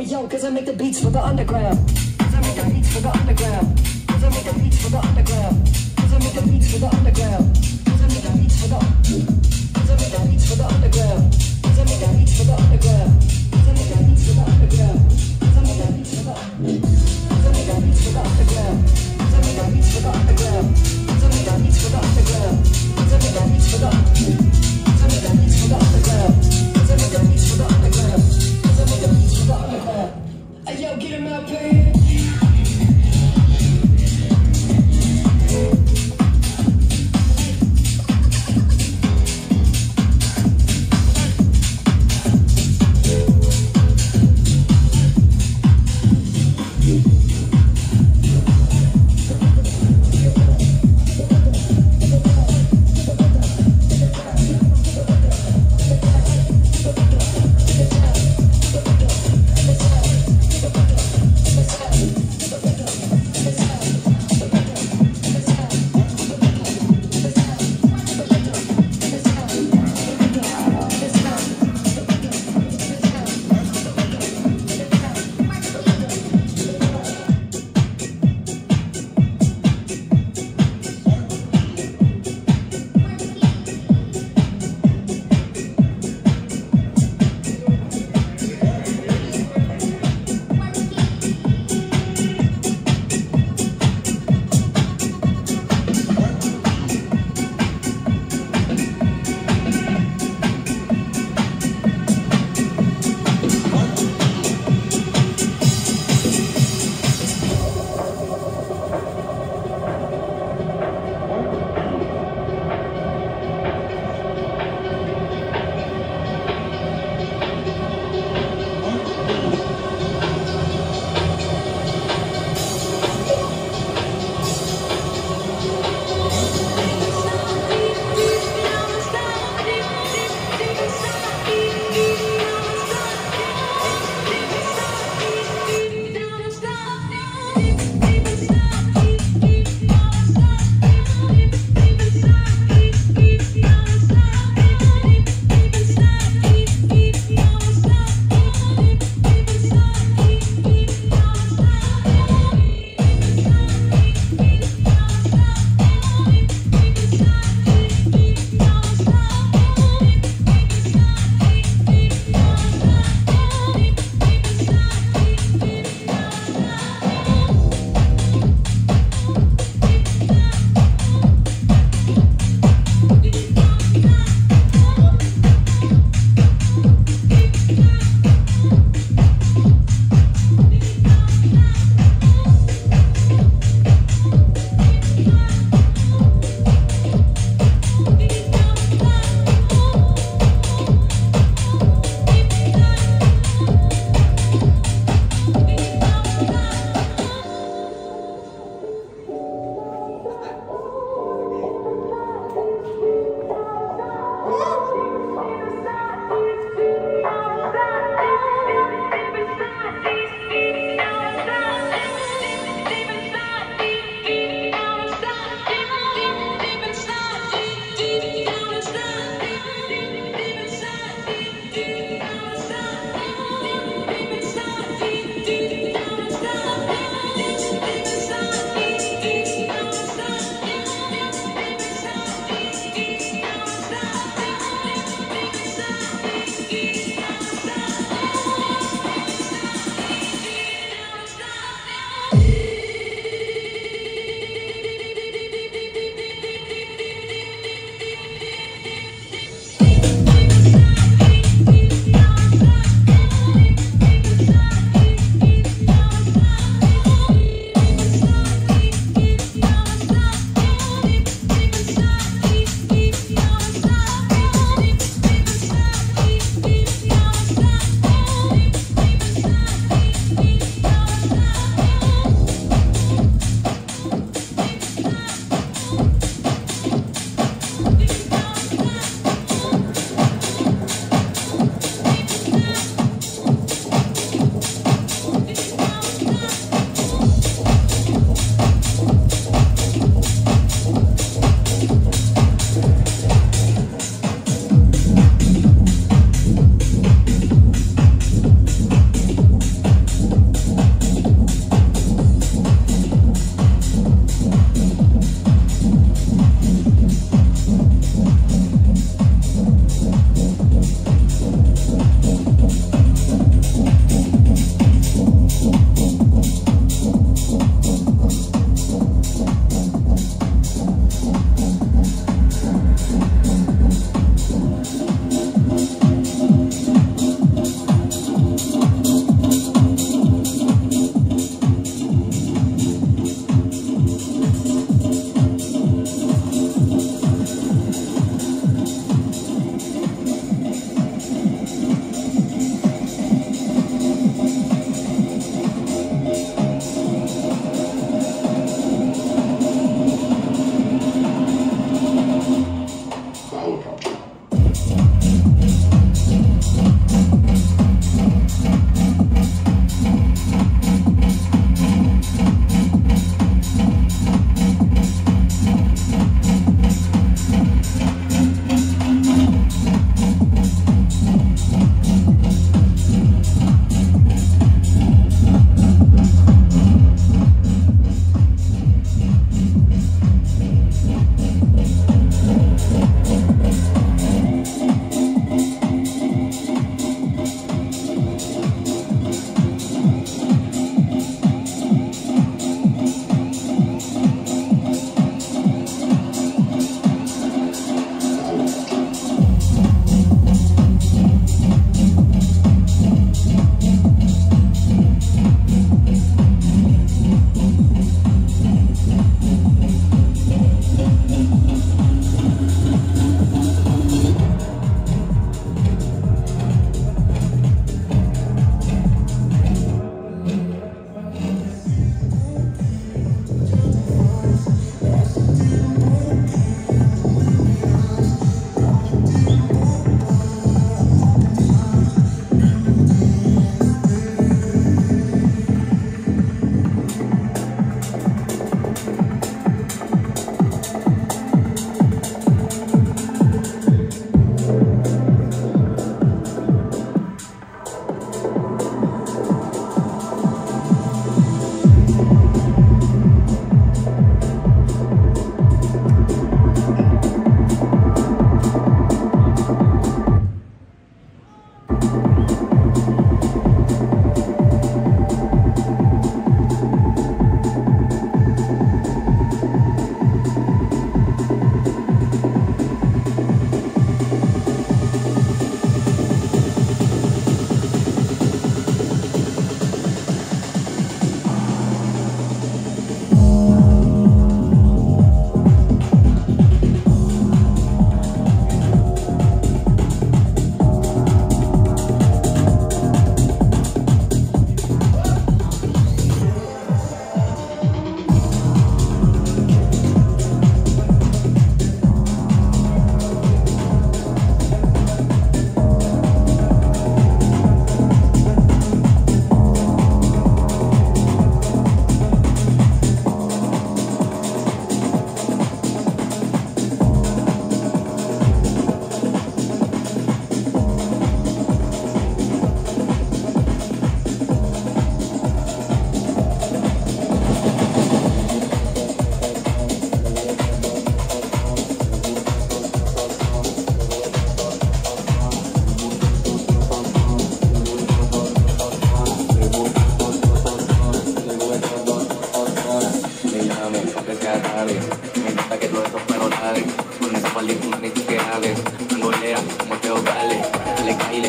but yo, cause I make the beats for the underground. Cause I make the beats for the underground. Cause I make the beats for the underground. Cause I make the beats for the underground. Cause I make the beats for the Cause I make the beats for the underground. Cause I make the beats for the underground. Cause I make the beats for the underground. Cause I make the beats for the Cause I make the beats for the underground. Cause I make the beats for the underground. Cause I make the beats for the underground.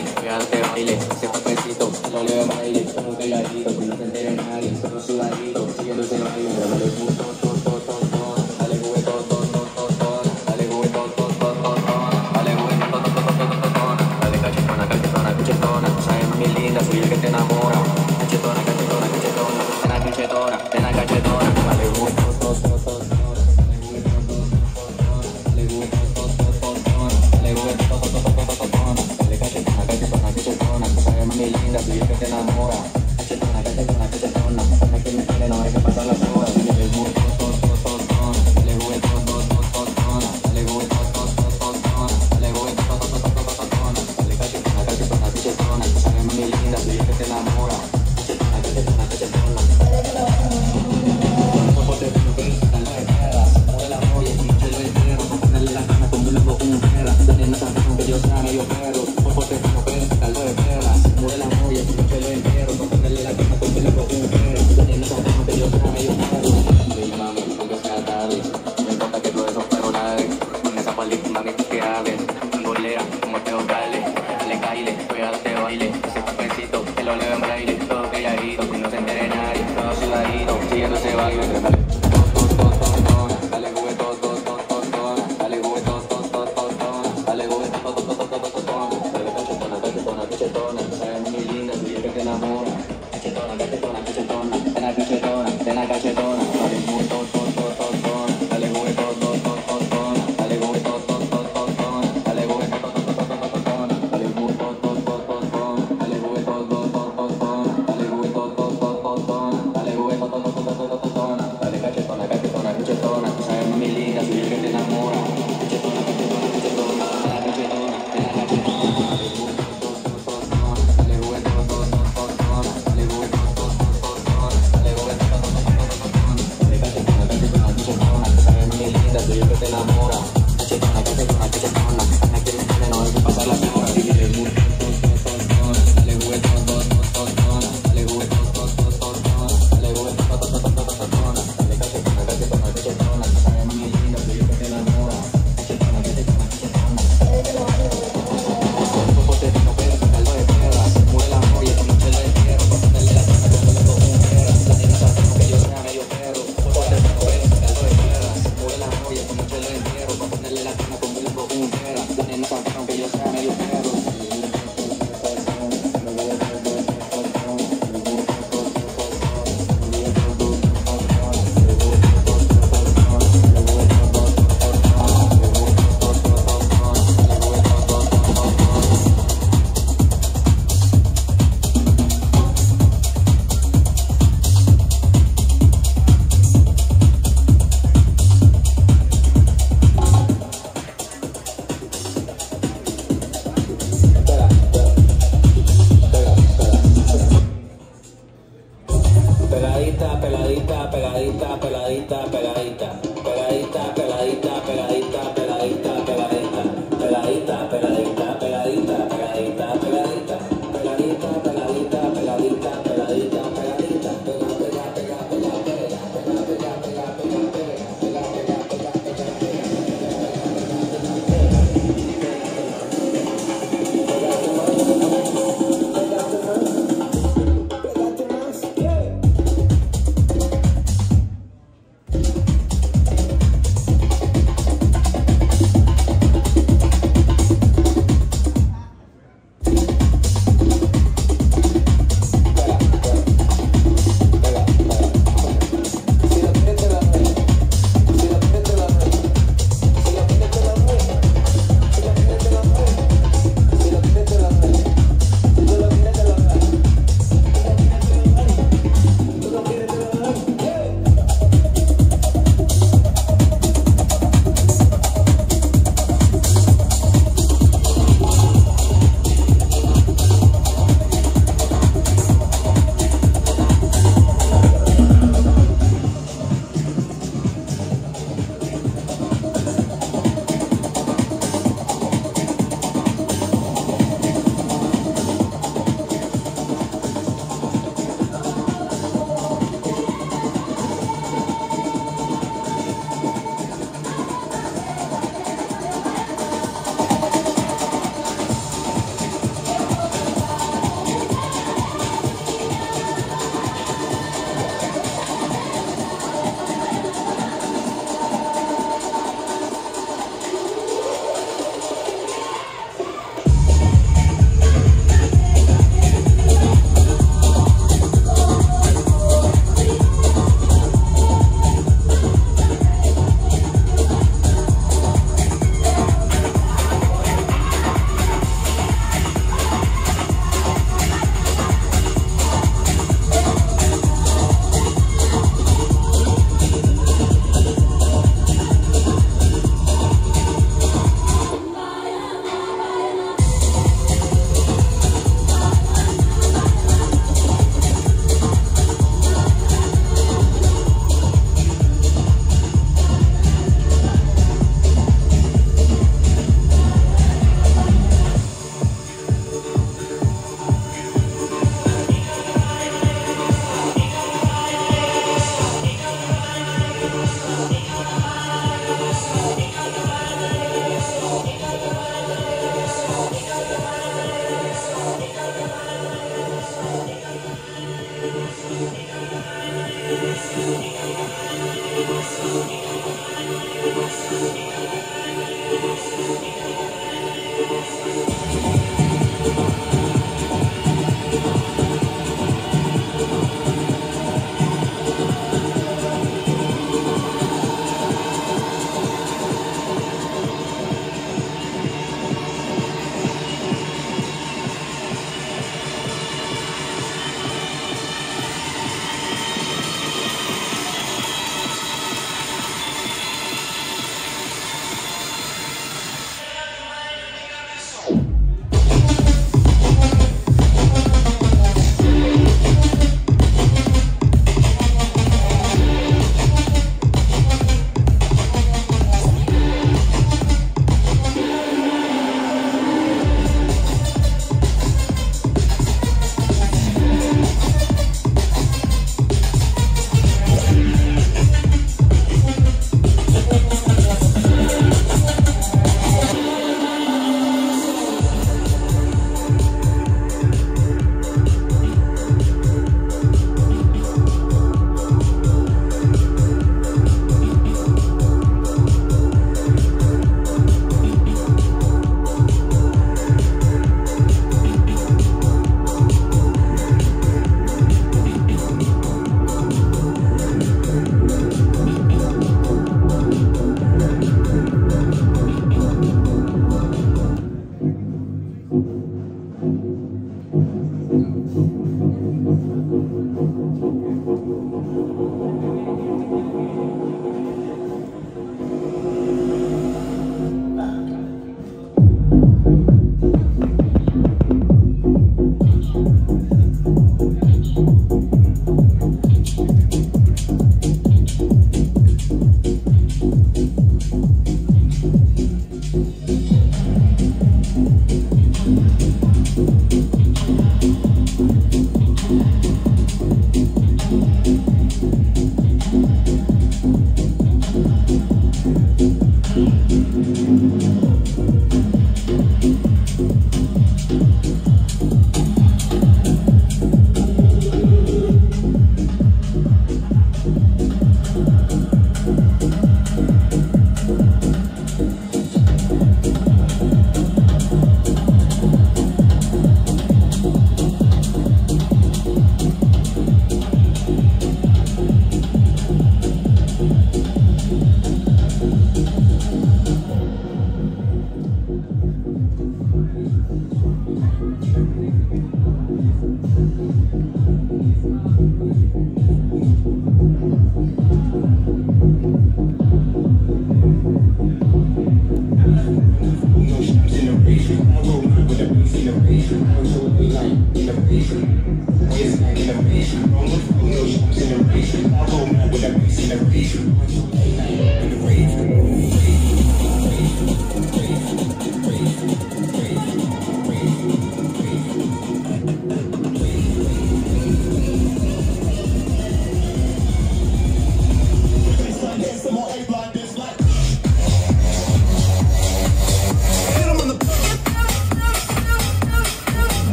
baile, pegate baile, se fue pesito, no le baile, como te ladito, no se entera nadie, solo sudadito, siguiendo ese baile, pero le puto, to, to, to, to, dale jugué, to, to, to, to, to, dale jugué, to, to, dale jugué, to, to, to, dale cachetona, cachetona, cachetona, sabes mami linda, soy que te enamora, cachetona, cachetona, cachetona, cachetona, siguiéndote va a pegadita, pegadita, pegadita, pegadita, pegadita.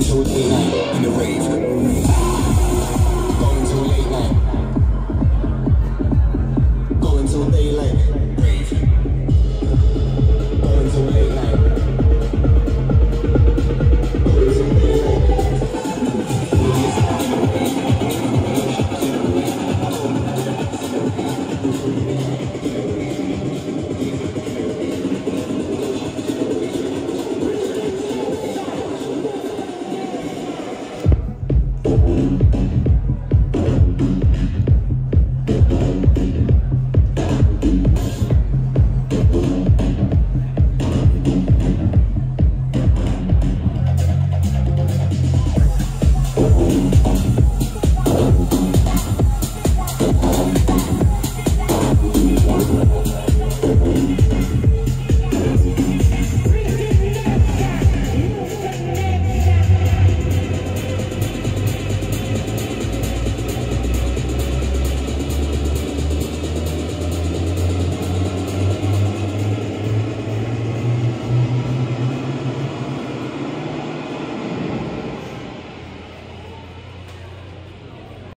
The rave.